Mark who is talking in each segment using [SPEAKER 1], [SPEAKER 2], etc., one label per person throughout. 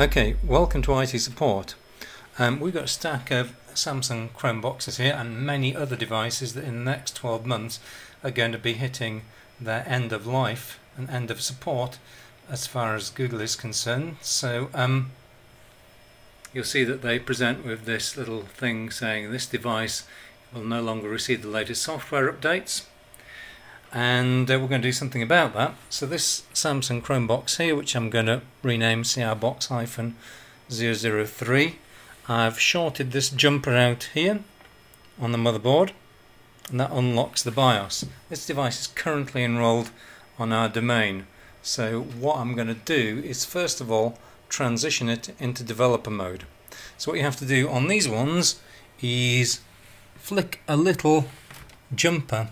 [SPEAKER 1] Okay, welcome to IT support. Um, we've got a stack of Samsung Chrome boxes here and many other devices that in the next 12 months are going to be hitting their end of life and end of support as far as Google is concerned. So um, you'll see that they present with this little thing saying this device will no longer receive the latest software updates and uh, we're going to do something about that. So this Samsung Chromebox here, which I'm going to rename CR box 003, I've shorted this jumper out here on the motherboard and that unlocks the BIOS. This device is currently enrolled on our domain. So what I'm going to do is first of all transition it into developer mode. So what you have to do on these ones is flick a little jumper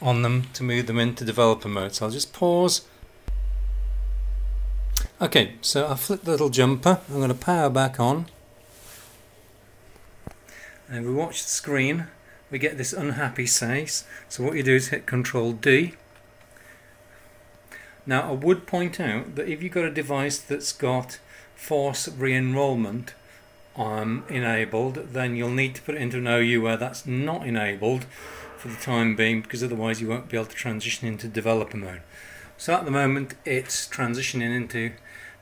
[SPEAKER 1] on them to move them into developer mode. So I'll just pause. Okay, so I flip the little jumper. I'm going to power back on. And we watch the screen. We get this unhappy face. So what you do is hit Control D. Now I would point out that if you've got a device that's got force re-enrollment um, enabled, then you'll need to put it into an OU where that's not enabled for the time being because otherwise you won't be able to transition into developer mode. So at the moment it's transitioning into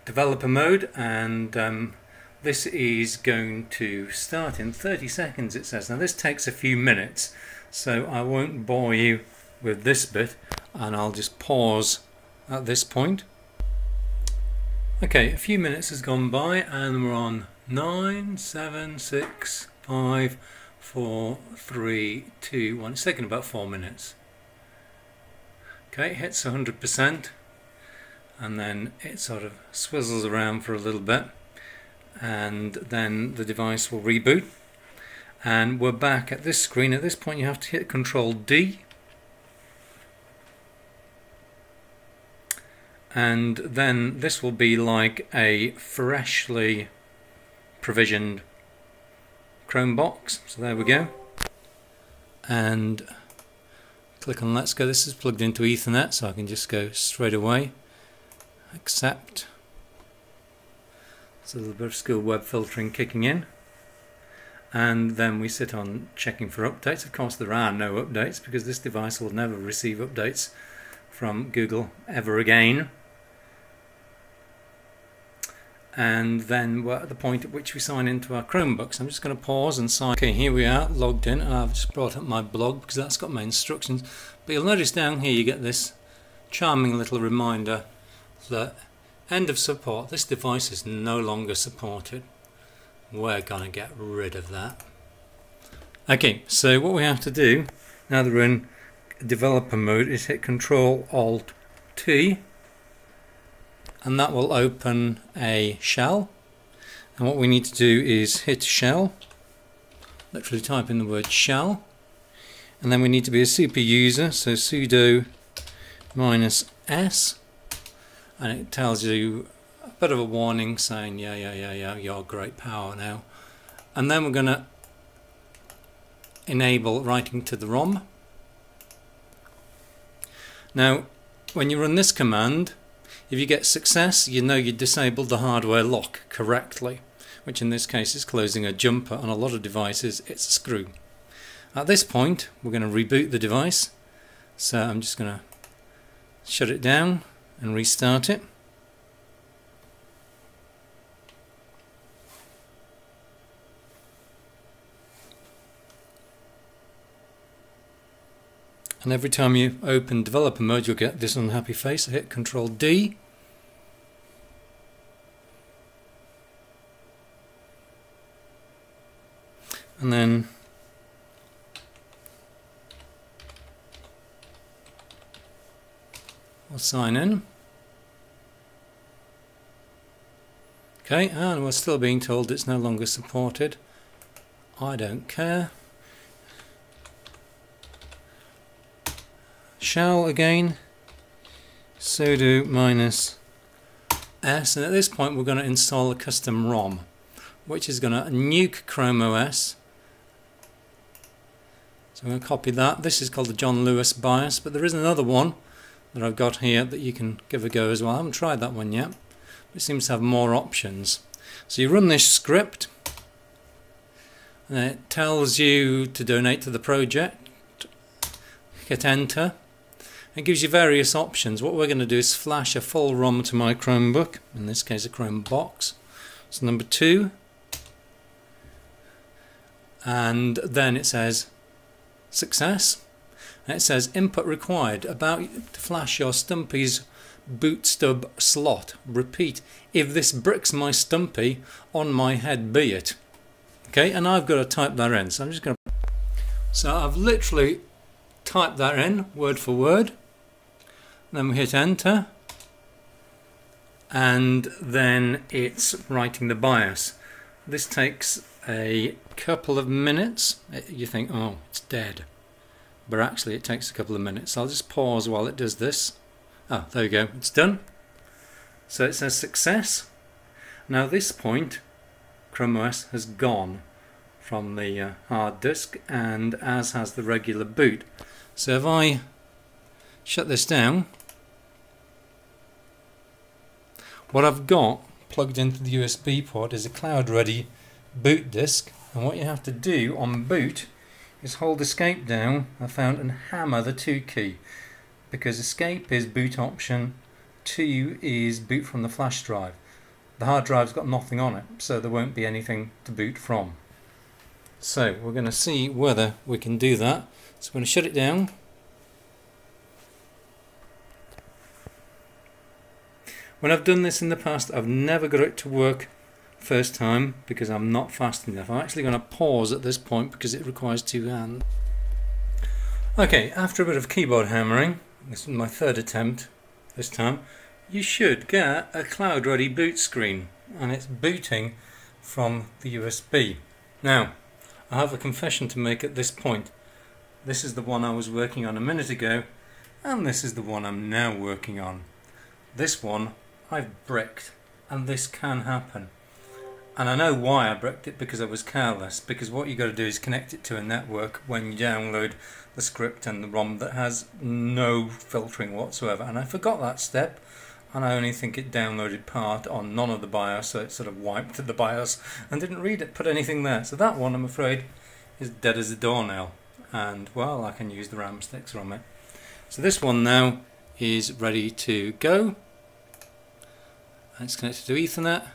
[SPEAKER 1] developer mode and um, this is going to start in 30 seconds it says. Now this takes a few minutes so I won't bore you with this bit and I'll just pause at this point. Okay, a few minutes has gone by and we're on 9, 7, 6, 5, four, three, two, one. It's about four minutes. Okay, it hits 100% and then it sort of swizzles around for a little bit and then the device will reboot and we're back at this screen. At this point you have to hit Control D and then this will be like a freshly provisioned Chrome box. So there we go. And click on Let's Go. This is plugged into Ethernet, so I can just go straight away. Accept. A little bit of school web filtering kicking in. And then we sit on checking for updates. Of course, there are no updates because this device will never receive updates from Google ever again and then we're at the point at which we sign into our Chromebooks. I'm just going to pause and sign. Okay, here we are, logged in, and I've just brought up my blog because that's got my instructions. But you'll notice down here you get this charming little reminder that end of support, this device is no longer supported. We're going to get rid of that. Okay, so what we have to do, now that we're in developer mode, is hit Control Alt T and that will open a shell. And what we need to do is hit shell. Literally type in the word shell. And then we need to be a super user so sudo minus s. And it tells you a bit of a warning saying yeah yeah yeah yeah you're great power now. And then we're going to enable writing to the ROM. Now when you run this command if you get success, you know you disabled the hardware lock correctly, which in this case is closing a jumper. On a lot of devices, it's a screw. At this point, we're going to reboot the device. So I'm just going to shut it down and restart it. And every time you open developer mode you'll get this unhappy face. I hit Control D and then we'll sign in. Okay, and we're still being told it's no longer supported. I don't care. Shell again sudo minus s. And at this point we're going to install a custom ROM which is going to nuke Chrome OS so I'm going to copy that. This is called the John Lewis BIOS but there is another one that I've got here that you can give a go as well. I haven't tried that one yet but it seems to have more options. So you run this script and it tells you to donate to the project. Hit enter. It gives you various options. What we're going to do is flash a full ROM to my Chromebook, in this case a Chrome box. So number two. And then it says success. And it says input required about to flash your Stumpy's boot stub slot. Repeat, if this bricks my Stumpy, on my head be it. Okay, and I've got to type that in. So I'm just going to. So I've literally typed that in word for word. Then we hit enter. And then it's writing the BIOS. This takes a couple of minutes. You think, oh, it's dead. But actually, it takes a couple of minutes. I'll just pause while it does this. Oh, there we go. It's done. So it says success. Now, this point, Chrome OS has gone from the uh, hard disk and as has the regular boot. So if I shut this down, what I've got plugged into the USB port is a cloud ready boot disk and what you have to do on boot is hold escape down I found and hammer the 2 key because escape is boot option 2 is boot from the flash drive the hard drive's got nothing on it so there won't be anything to boot from so we're going to see whether we can do that. So I'm going to shut it down. When I've done this in the past, I've never got it to work first time because I'm not fast enough. I'm actually going to pause at this point because it requires two hands. Okay, after a bit of keyboard hammering, this is my third attempt this time, you should get a cloud ready boot screen and it's booting from the USB. Now, I have a confession to make at this point. This is the one I was working on a minute ago, and this is the one I'm now working on. This one I've bricked, and this can happen. And I know why I bricked it because I was careless, because what you've got to do is connect it to a network when you download the script and the ROM that has no filtering whatsoever. And I forgot that step, and I only think it downloaded part on none of the BIOS, so it sort of wiped the BIOS and didn't read it, put anything there. So that one, I'm afraid, is dead as a doornail. And, well, I can use the RAM sticks from it. So this one now is ready to go. It's connected to Ethernet.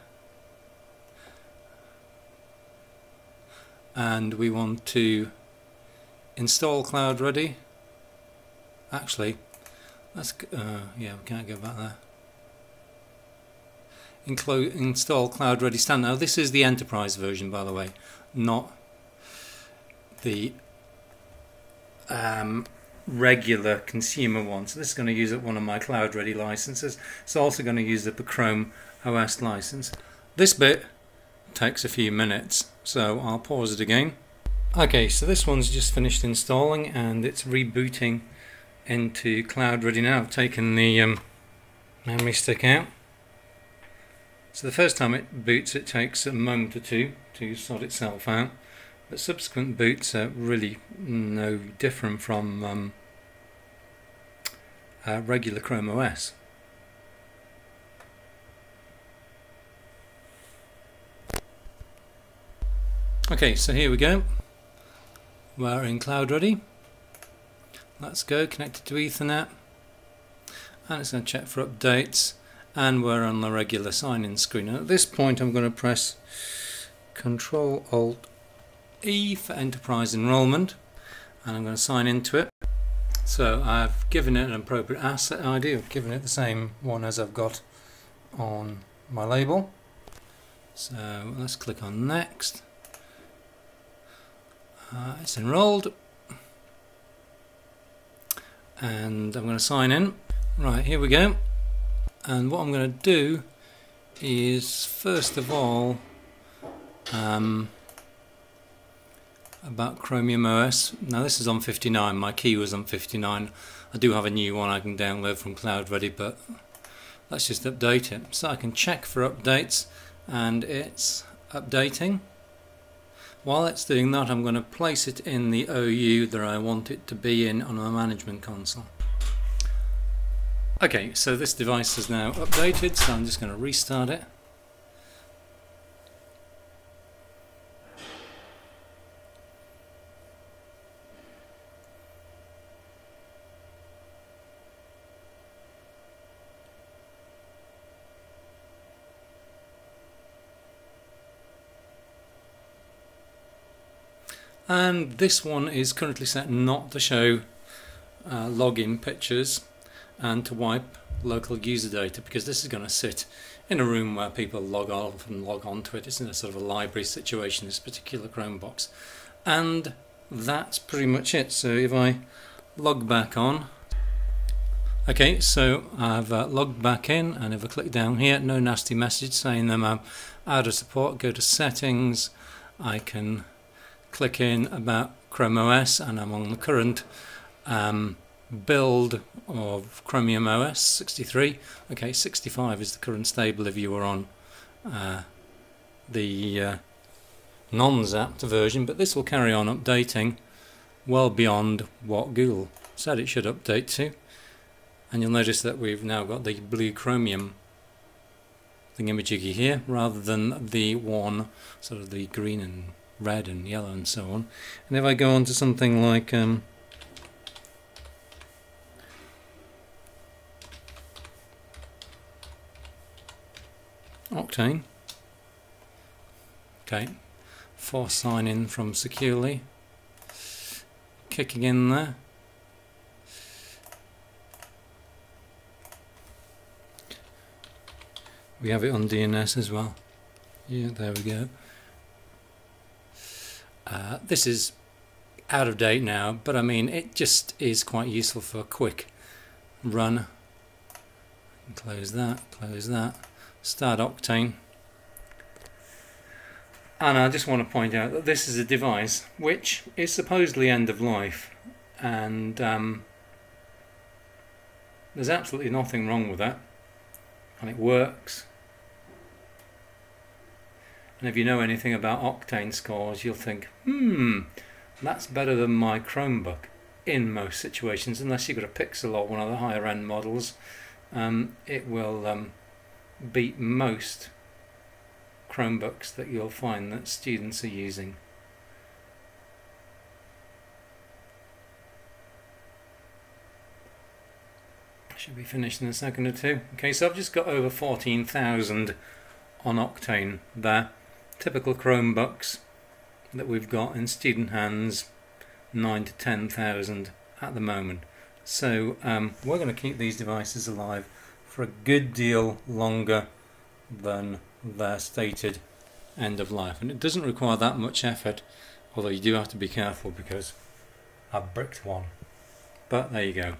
[SPEAKER 1] And we want to install Cloud Ready. Actually, let's, uh, yeah, we can't go back there install Cloud Ready Standard. Now this is the enterprise version by the way, not the um, regular consumer one. So this is going to use up one of my Cloud Ready licenses. It's also going to use up the Chrome OS license. This bit takes a few minutes, so I'll pause it again. Okay, so this one's just finished installing and it's rebooting into Cloud Ready now. I've taken the um, memory stick out. So the first time it boots it takes a moment or two to sort itself out but subsequent boots are really no different from um, uh, regular Chrome OS. Okay, so here we go. We're in Cloud Ready. Let's go, connected to Ethernet. And it's going to check for updates and we're on the regular sign-in screen. And at this point I'm going to press Control Alt E for Enterprise Enrollment and I'm going to sign into it. So I've given it an appropriate asset ID, I've given it the same one as I've got on my label. So let's click on Next. Uh, it's enrolled and I'm going to sign in. Right, here we go and what I'm going to do is first of all um, about Chromium OS now this is on 59 my key was on 59 I do have a new one I can download from Cloud Ready but let's just update it. So I can check for updates and it's updating. While it's doing that I'm going to place it in the OU that I want it to be in on my management console. Okay, so this device is now updated, so I'm just going to restart it. And this one is currently set not to show uh, login pictures and to wipe local user data because this is going to sit in a room where people log off and log on to it. It's in a sort of a library situation, this particular Chromebox. And that's pretty much it. So if I log back on, okay, so I've uh, logged back in and if I click down here, no nasty message saying that I'm out of support, go to settings, I can click in about Chrome OS and I'm on the current um, build of Chromium OS 63. Okay, 65 is the current stable if you were on uh, the uh, non-zapped version, but this will carry on updating well beyond what Google said it should update to. And you'll notice that we've now got the blue Chromium thingamajiggy here rather than the one sort of the green and red and yellow and so on. And if I go on to something like um, Octane, okay, force sign in from Securly, kicking in there. We have it on DNS as well. Yeah, there we go. Uh, this is out of date now, but I mean, it just is quite useful for a quick run. Close that, close that, start Octane. And I just want to point out that this is a device which is supposedly end of life, and um, there's absolutely nothing wrong with that, and it works. And if you know anything about octane scores, you'll think, hmm, that's better than my Chromebook in most situations, unless you've got a Pixel or one of the higher end models. Um, it will um, beat most Chromebooks that you'll find that students are using. Should be finished in a second or two. Okay, so I've just got over 14,000 on Octane there typical Chromebooks that we've got in student hands, nine to ten thousand at the moment. So um, we're going to keep these devices alive for a good deal longer than their stated end of life, and it doesn't require that much effort. Although you do have to be careful because I've bricked one. But there you go.